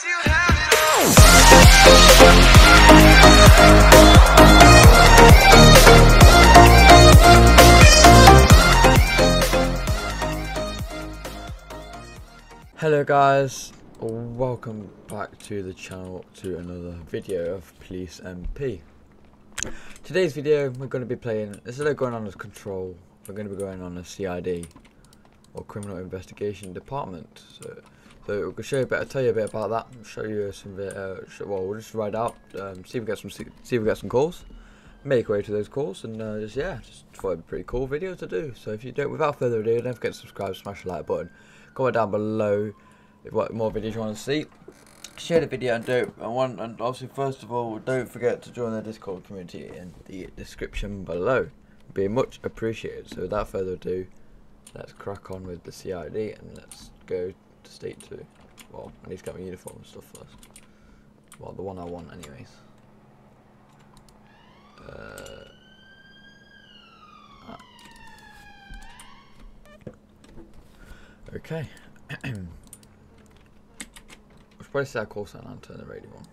Hello guys, welcome back to the channel to another video of Police MP. Today's video we're going to be playing, instead of going on as control, we're going to be going on a CID or Criminal Investigation Department. So, so we'll show you a bit, I'll tell you a bit about that, show you some bit, uh, well we'll just ride out, um, see if we get some, see if we get some calls, make way to those calls and uh, just yeah, just thought it'd be a pretty cool video to do. So if you don't, without further ado, don't forget to subscribe, smash the like button, comment down below if what more videos you want to see. Share the video and don't and one and obviously first of all don't forget to join the Discord community in the description below. Be much appreciated. So without further ado, let's crack on with the CID and let's go to state two. Well, I need to get my uniform and stuff first. Well, the one I want anyways. Uh, ah. Okay. We should probably set our call sign and turn the radio on.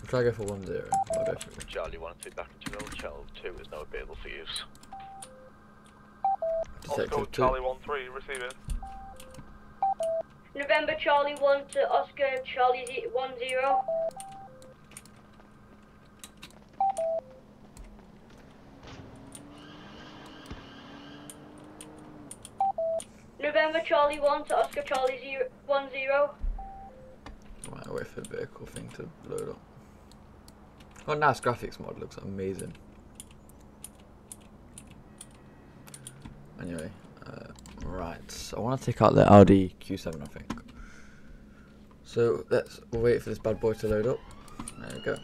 We'll try to go for one zero. I'll go for it. Charlie 1 2 back into roll. Channel 2 is now available for use. Detective two. 1 3 receiving. November Charlie 1 to Oscar Charlie Z- 1 0. November Charlie 1 to Oscar Charlie 0 1 0. Right, wait for the vehicle thing to load up. Oh, nice graphics mod looks amazing. Anyway, uh, right. So I want to take out the Audi Q7, I think. So let's wait for this bad boy to load up. There we go.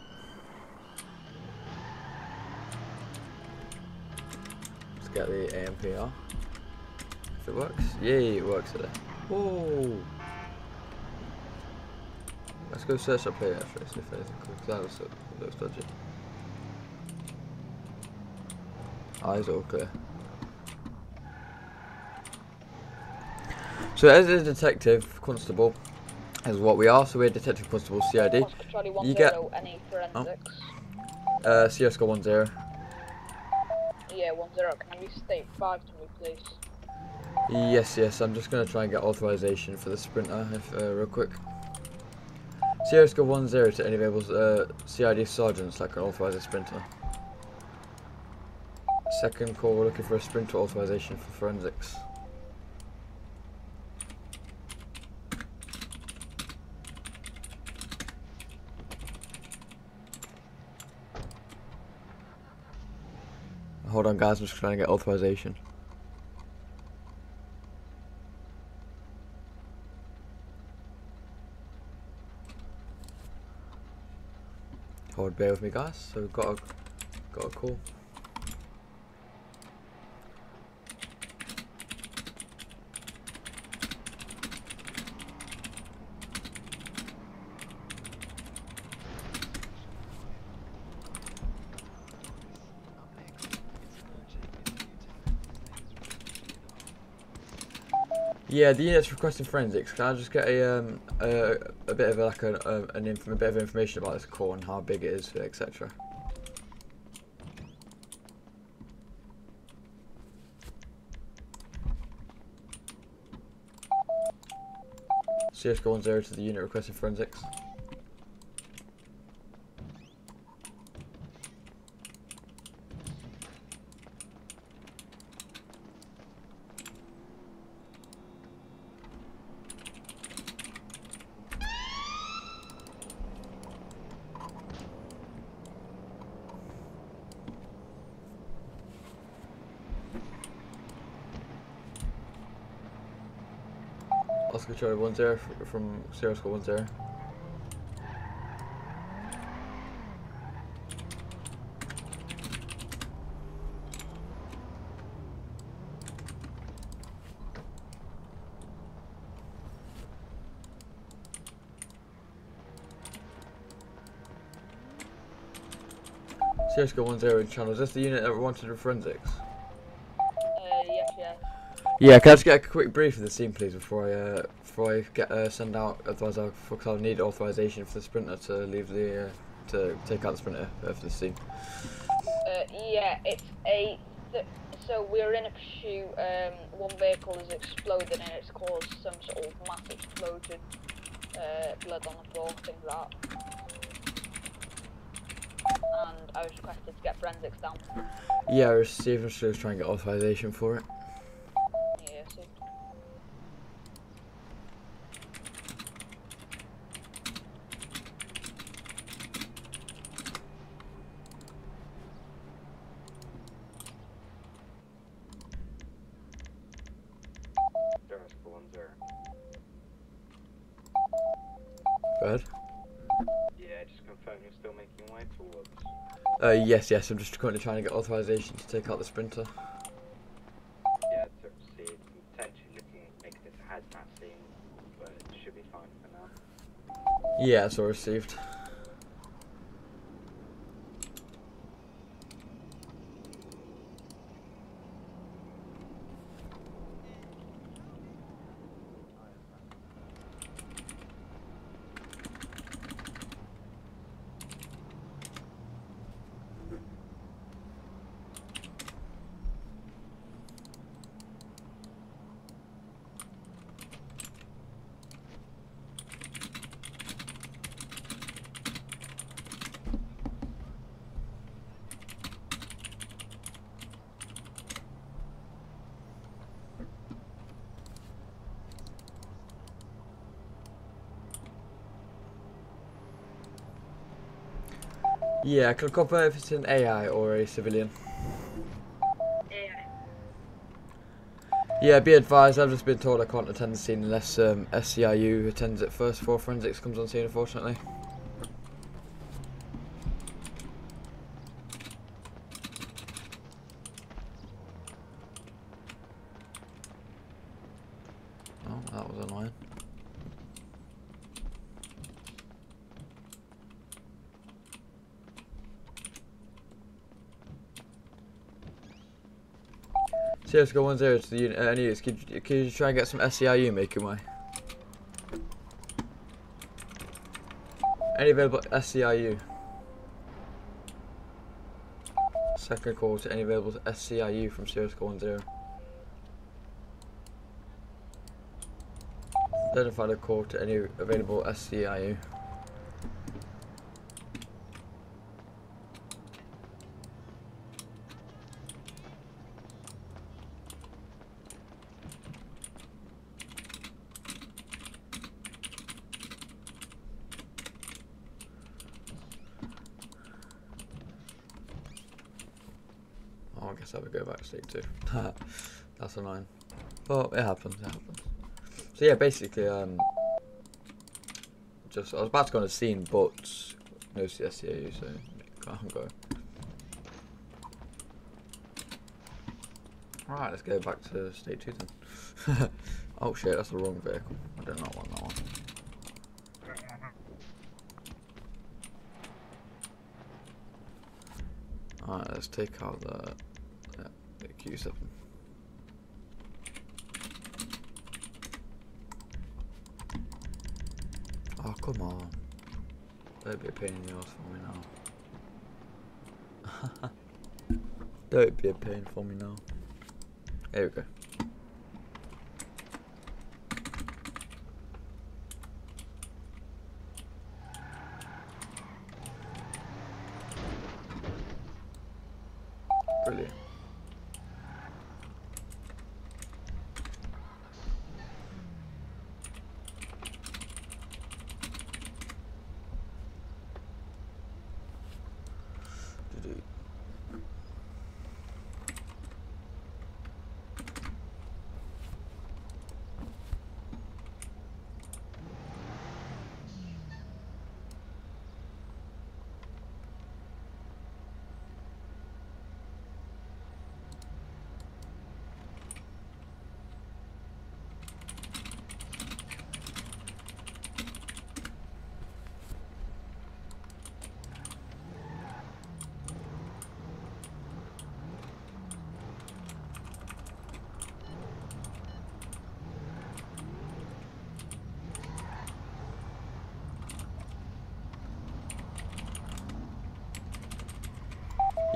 Let's get the ANPR. If it works, yay, it works today. Whoa. Let's go search up here actually, see if anything cool. 'cause That looks, looks dodgy. Eyes all clear. So as a detective constable, is what we are. So we're detective constable CID. Oscar Charlie 1 You get- any forensics? Uh, CS score one zero. Yeah, 1 0. Can you state 5 to me, please? Yes, yes. I'm just gonna try and get authorization for the sprinter, if uh, real quick. Sierra score one zero to any available uh, CID sergeants that can authorize a sprinter. Second call, we're looking for a sprinter authorization for forensics. On, guys. I'm just trying to get authorization. Hold, bear with me, guys. So we've got a got a call. Yeah, the unit's requesting forensics. Can I just get a um a, a bit of like a, a an inf- a bit of information about this core and how big it is, etc. CSGO one zero to the unit requesting forensics. Oscar Charlie one zero f- from Sierra School one zero. Sierra School one zero in channel. Is this the unit that wanted the forensics? Yes, yeah. Yeah, can I just get a quick brief of the scene, please, before I uh, before I get uh, send out? Otherwise, I'll, because I'll need authorization for the sprinter to leave the uh, to take out the sprinter uh, for the scene. Uh, yeah, it's a. Th- so we're in a pursuit. Um, one vehicle has exploded and it's caused some sort of mass explosion. Uh, blood on the floor, things like that. And I was requested to get forensics down. Yeah, I received. I'm just trying to get authorization for it. Yeah, so. Go ahead. Yeah, just confirm you're still making your way towards. Uh, yes, yes. I'm just currently trying to get authorization to take out the sprinter. Yeah, to proceed. Potentially looking at this a hazmat scene, but it should be fine for now. Yeah, it's all received. Yeah, can I confirm if it's an AI or a civilian? AI. Yeah, be advised, I've just been told I can't attend the scene unless um, SCIU attends it first before forensics comes on scene, unfortunately. Oh, that was annoying. Serious go one zero to the unit. Uh. Could, you- could you try and get some SCIU making way? Any available SCIU? Second call to any available SCIU from Serious go one zero. Identify the call to any available SCIU. I guess I would go back to state two. That's annoying. But it happens, it happens. So yeah, basically, um, just I was about to go on a scene, but no CSCAU, so can't go. Alright, let's go back to state two then. oh shit, that's the wrong vehicle. I do not want that one. Alright, let's take out the, the Q7. Oh, come on. Don't be a pain in the ass for me now. Don't be a pain for me now. There we go. Brilliant. Doo-doo.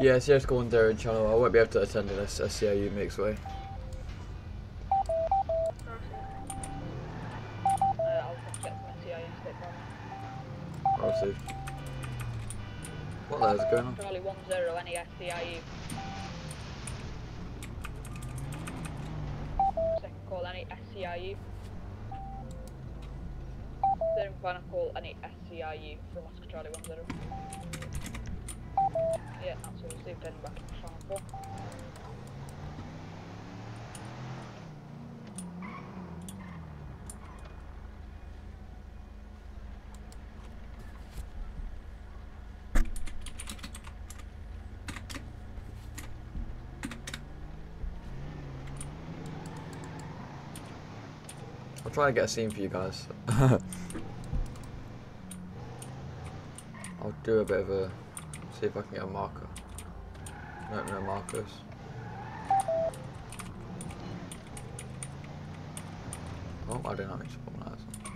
Yeah, School 1 0 in channel. I won't be able to attend unless SCIU makes way. See. What the hell's going on? Charlie 1 0, any SCIU. Second call, any SCIU. Third and final call, any SCIU from Oscar Charlie 1 0. Yeah, all received, heading back channel 4. I'll try to get a scene for you guys. I'll do a bit of a see if I can get a marker. No, no markers. Oh, I don't have any spawn eyes.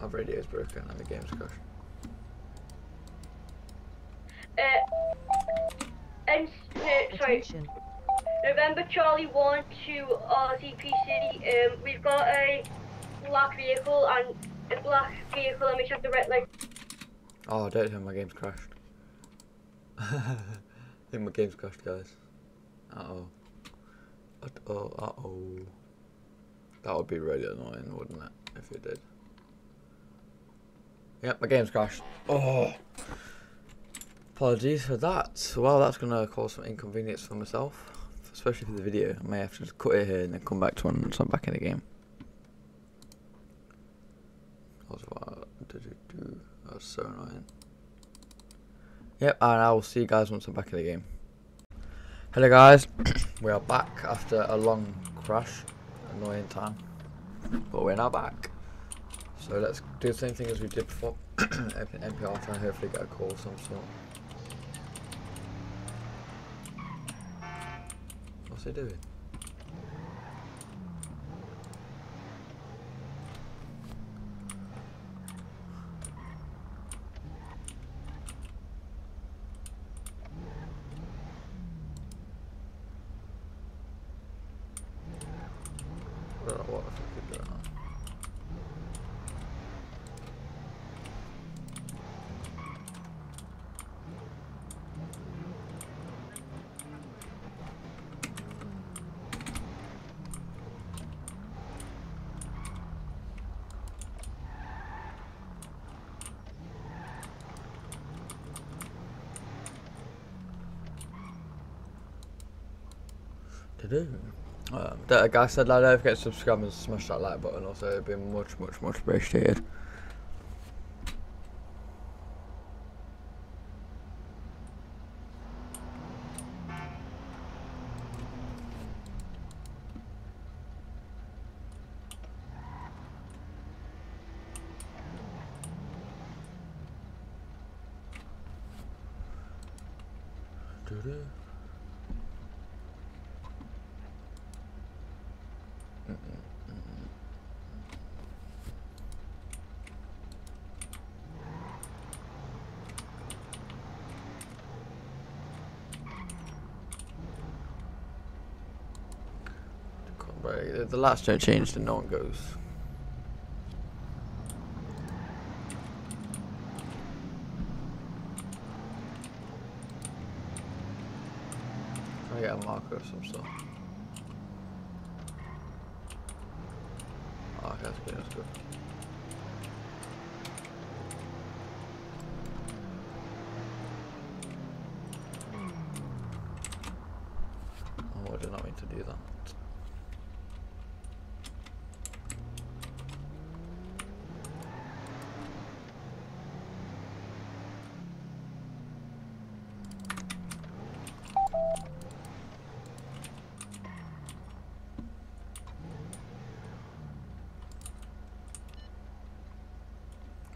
My radio's broken and the game's crashed. Uh, and uh, sorry, Attention. November Charlie 1 to RZP City. Um, we've got a black vehicle and black vehicle and we have the red light. Oh, I don't think my game's crashed. I think my game's crashed, guys. Uh oh. Uh oh, uh oh. That would be really annoying, wouldn't it? If it did. Yep, my game's crashed. Oh. Apologies for that. Well, that's going to cause some inconvenience for myself. Especially for the video. I may have to just cut it here and then come back to when once I'm back in the game. That was, what, was so annoying. Yep, and I will see you guys once I'm back in the game. Hello guys, we are back after a long crash, annoying time, but we're now back. So let's do the same thing as we did before. NPR try and hopefully get a call of some sort. What's he doing? I don't know what the fuck is going on. To do. Um, that guy said like don't forget to subscribe and smash that like button also it'd be much much much appreciated. Last don't change, then no one goes. To get a marker of some. Oh, okay, that's good, that's good. Oh, I did not mean to do that.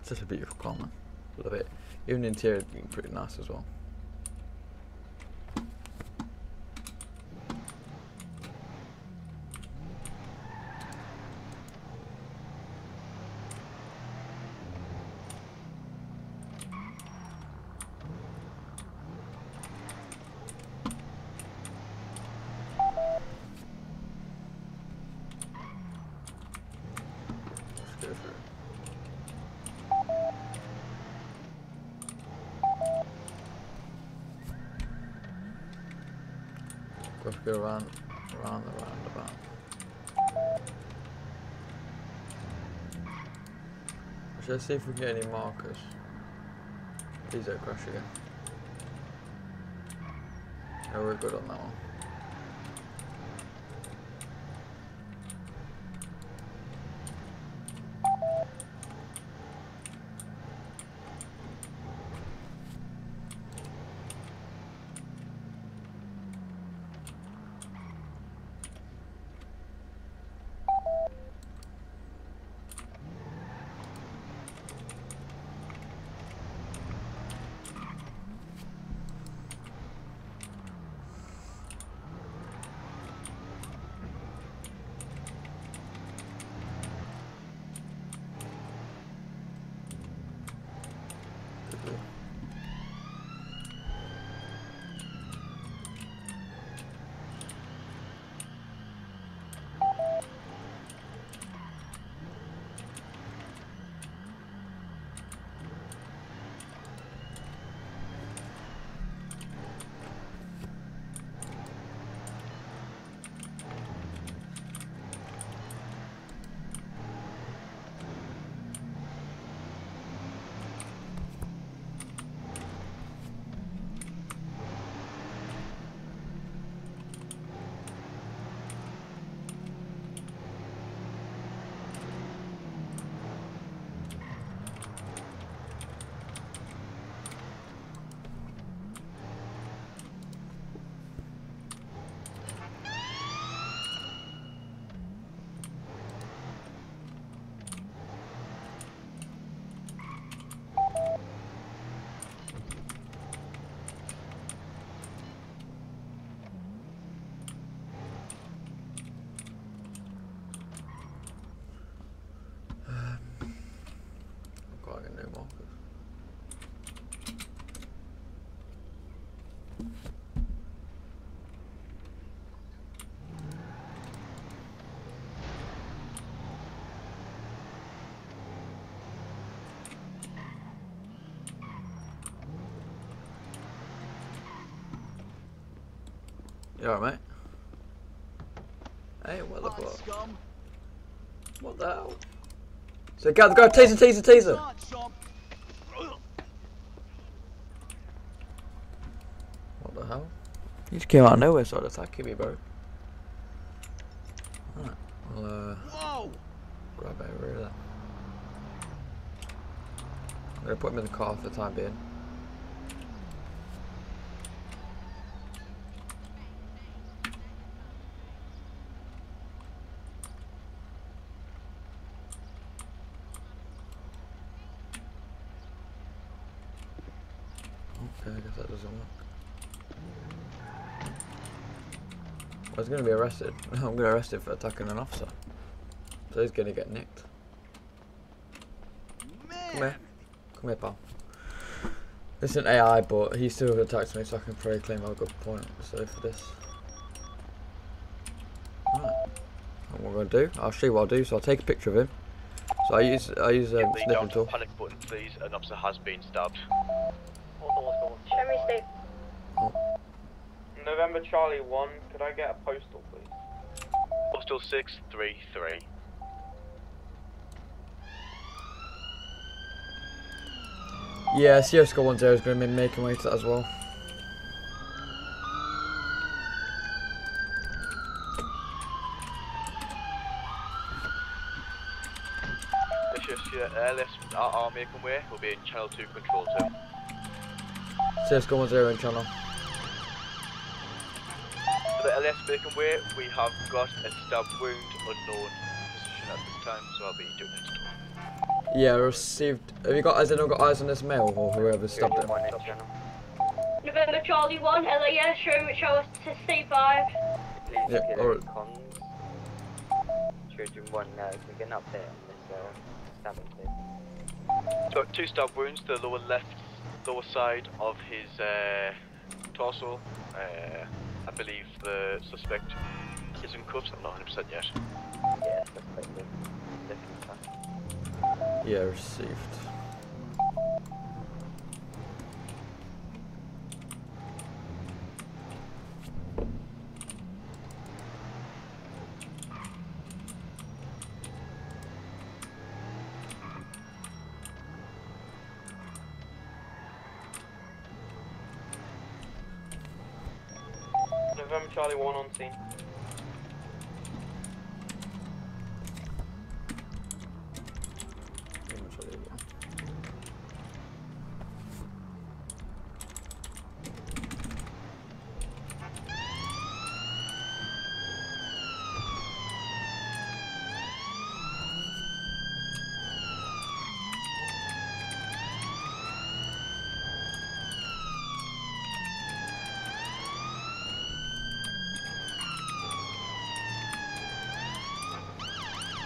It's just a beautiful car, man. Love it. Even interior being pretty nice as well. Let's go around, around the roundabout. Let's see if we get any markers. Please don't crash again. Oh, we're good on that one. You alright, mate? Hey, what the fuck? What the hell? So go, go, taser, taser, taser! What the hell? You just came out of nowhere, started attacking me, bro. Alright, I'll uh, Whoa! grab over here then. I'm gonna put him in the car for the time being. Okay, I guess that doesn't work. Well, he's gonna be arrested. I'm gonna arrest him for attacking an officer. So he's gonna get nicked. Come here. Come here, pal. This isn't AI, but he still attacks me, so I can probably claim a good point. So for this. Right. And what I'm gonna do, I'll show you what I'll do. So I'll take a picture of him. So I use I use um, Give sniffing tool. panic button, please. An officer has been stabbed. Show me Steve. November Charlie 1, could I get a postal, please? Postal 633. Yeah, Sierra Skull 10 is gonna be making way to that as well. This is your LS are, are making way. We'll be in channel 2 control 2. Sierra Skull 10 in channel. For the LS making way, we have got a stab wound unknown position at this time, so I'll be doing it. Yeah, received. Have you got? Has anyone got eyes on this male or whoever stabbed him? November Charlie 1, LAS, show me, show us to C5. Yeah, alright. Children 1, no, can we get an update on this uh, stabbing, please? So two stab wounds to the lower left, lower side of his uh, torso. Uh, I believe the suspect is in cuffs. I'm not 100% yet. Yeah, suspected. Looking for Yeah, received.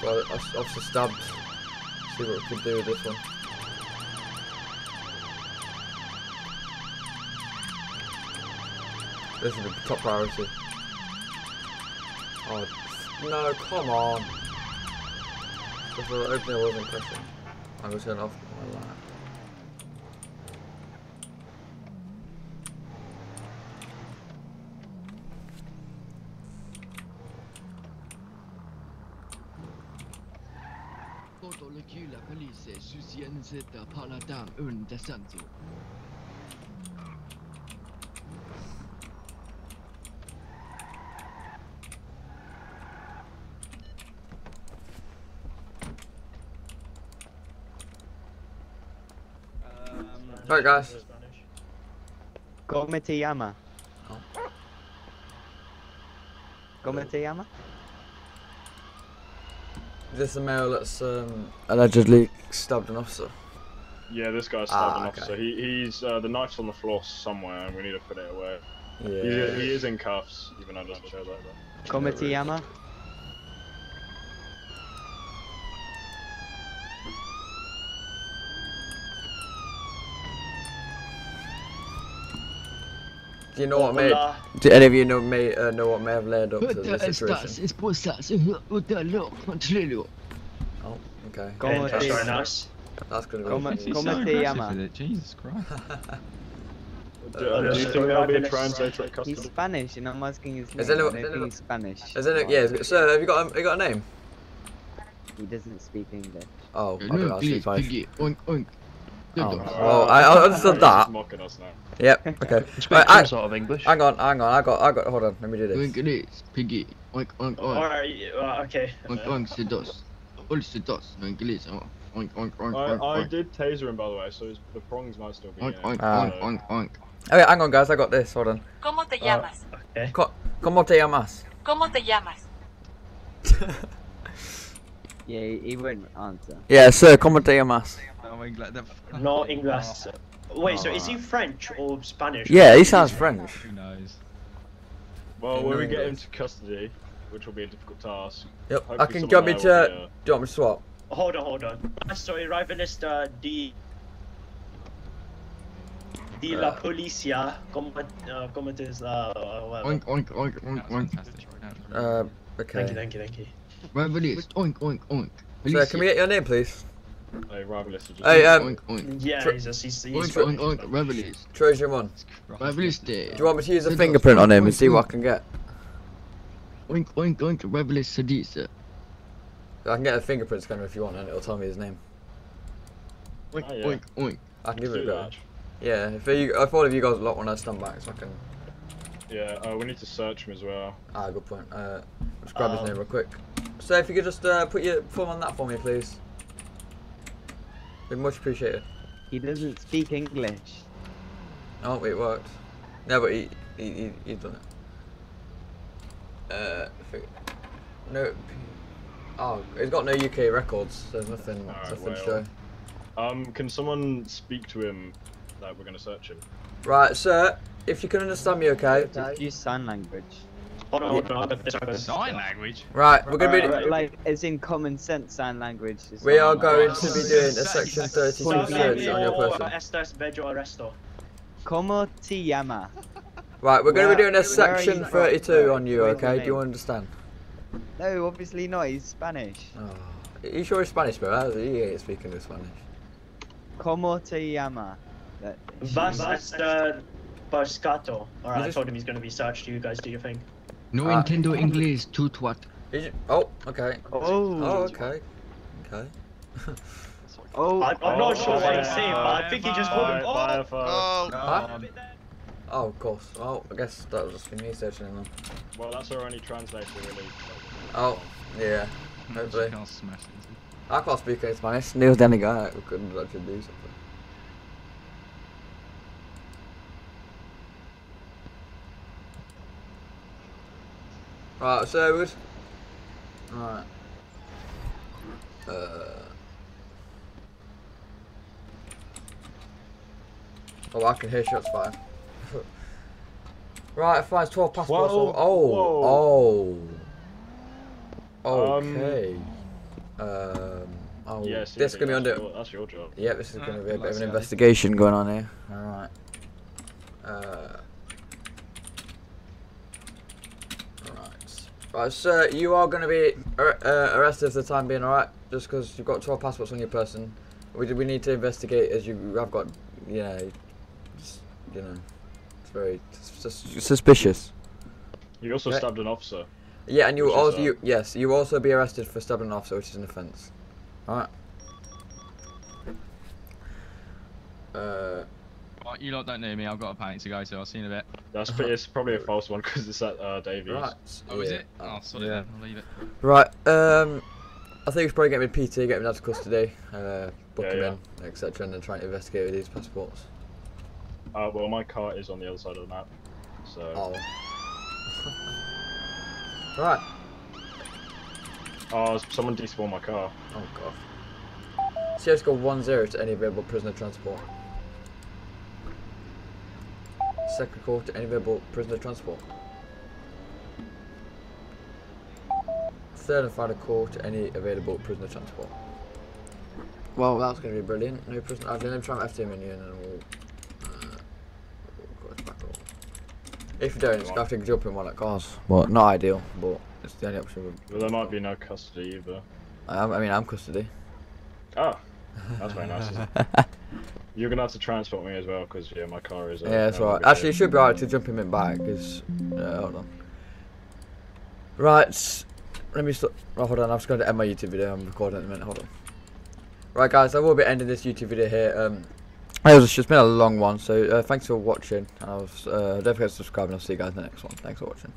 Well, I've officer stabbed. See what we can do with this one. This is the top priority. Oh no! Come on! Just the opening wasn't pressing. I'm just going off my light. Police suscienza paladin un descenso. Alright guys. ¿Cómo te llama? Oh. ¿Cómo te llama? Is this the male that's um, allegedly stabbed an officer? Yeah, this guy's Ah, stabbed an okay. officer. He, he's uh, the knife's on the floor somewhere, and we need to put it away. Yeah. He, he is in cuffs, even though it doesn't show that. But. ¿Cómo Yeah, te really. llama? Do you know what may? Do any of you know may uh, know what may have led up to this the estas situation? esposas puta lo. Oh, okay. ¿Cómo That's very nice. That's gonna be. ¿Cómo, interesting. cómo te llama? Jesus Christ. Do, you think there'll be a translator at He's custody? Spanish and I'm asking his name. Is anyone- I don't anyone- he's Spanish. Is it? Yeah, sir. Have you got? A, have you got a name? He doesn't speak English. Oh, I No, do actually. please, Five. oink, oink. Oh, Good dog. well, I, I understood He's that. mocking us now. Yep. Okay. Speak Right, some I, sort of English. hang on, hang on. I got, I got. Hold on. Let me do this. Oink it is, piggy, oink, oink, oink. Alright, uh, okay. Oink, oink, se dos. Ol se no inglés. oh. Oink, oink, oink, oink, I, I did taser him, by the way, so his, the prongs might still be Oink, in. oink, Ah. oink, oink, oink. Okay, hang on, guys. I got this. Hold on. ¿Cómo te Uh, llamas? okay. Co ¿Cómo te llamas? ¿Cómo te llamas? Yeah, he, he won't answer. yeah, sir. ¿Cómo te llamas? Oh, English. No English. Wait, so is he French or Spanish? Yeah, he sounds French. Who knows? Well, when we New get him to custody, which will be a difficult task. Yep. I can. someone Do you me to? be, Do uh, you want me to swap? Hold on, hold on. So arrivalista di di la Uh. policia, como uh, como it is uh, well, Oink, oink, oink, oink, oink. fantastic. That was really Uh, good. Thank you, thank you, thank you. Revelis, oink, oink, oink. Sir, can we get your name, please? A rivalist just Hey, um, Oink, oink. Yeah, Tr- he's just he's, he's Oink, oink, oink, so- Trojan one. Revelis Do you want me to use a Sit fingerprint on him and see what. I can get? Oink, oink, oink, Revelis Sadisa. I can get a fingerprint scanner if you want, and it'll tell me his name. Oink, Oh, yeah. oink, oink. I can give it a go. Yeah, if you, if all of you guys lot want to stand back, so I can. Yeah, uh, we need to search him as well. Ah, good point. Uh, just grab his Um, name real quick. So if you could just uh, put your thumb on that for me, please. Be much appreciated. He doesn't speak English. Oh, it worked. No, but he he he, he done it. Uh, fig- no. Oh, he's got no UK records. So there's nothing, Alright, nothing to well. show. Um, can someone speak to him that we're going to search him? Right, sir. If you can understand me, okay. Just use sign language. Hold on, hold on. I got this, I got this. Sign language. Right, we're gonna be. Alright, Like, as in common sense sign language. is We are language. going to be doing a section 32 search on your person. Estas bello arresto. ¿Cómo te llama? Right, we're going to be doing a you section 32 on you, okay? Do you understand? No, obviously not. He's Spanish. Oh. Are you sure he's Spanish, bro? He ain't speaking in Spanish. ¿Cómo te llama? That- Vas hasta Bascato. Alright, I told him he's gonna be searched. You guys do your thing. No ah. entiendo inglés, tu twat. He ju- Oh, okay. Oh. Oh, okay. Okay. Oh. I'm, I'm not sure what he's fire, saying, but I think he just called him. Fire, Oh, fire, fire. Huh? Oh, of course. Well, I guess that was just for me searching them. Well, that's our only translator, really. Oh, yeah. Hmm, Hopefully. Can't smash it. I can't speak any Spanish. Neil's the only guy who couldn't actually do something. Right, Sherwood. Right. Uh. Oh, I can hear shots fine. right, fine, 12 past Whoa, oh, whoa. oh. Um, Okay. Um. Oh, Yes, this is gonna be that's under. your- that's your job. Yeah, this is Uh, gonna be a bit of an investigation going on here. All right. Uh. Right. Right, sir, you are going to be ar- uh, arrested for the time being, alright? Just because you've got 12 passports on your person. We, we need to investigate as you have got, you know, just, you know, it's very sus- suspicious. You also stabbed an officer. Yeah, and you Which is, also, uh, you, yes, you will also be arrested for stabbing an officer, which is an offence. Alright. Uh, Right, you lot don't know me. I've got a panic to go to. I'll see you in a bit. That's it's probably a false one because it's at uh, Davies. right. Oh, is yeah, it? uh, Oh, sorry yeah. then. I'll leave it. Right, um, I think we should probably get him in PT, get him out of custody, uh, book Yeah, him in, etc., and then try and investigate with these passports. Uh, well, my car is on the other side of the map, so. Oh. right. Oh, someone despawned my car. Oh god. Sierra score 1 0 to any available prisoner transport. Second call to any available prisoner transport. Third and final call to any available prisoner transport. Well, that's going to be brilliant. No prisoner. I'll let me try my FT menu and then we'll. Uh, we'll go back. If you don't, it's going to have to jump in one like cars. Well, not ideal, but it's the only option. we- Well, there might be no custody either. I, am- I mean, I'm custody. Oh, that's very nice. You're gonna have to transport me as well because yeah, my car is. Uh, Yeah, that's right. Actually, it should be alright to jump him in back, because... Uh, hold on. Right, let me stop... Oh, hold on, I'm just going to end my YouTube video. I'm recording at the minute, hold on. Right, guys, I will be ending this YouTube video here. Um, it was, it's been a long one, so uh, thanks for watching. And I was, uh, don't forget to subscribe, and I'll see you guys in the next one. Thanks for watching.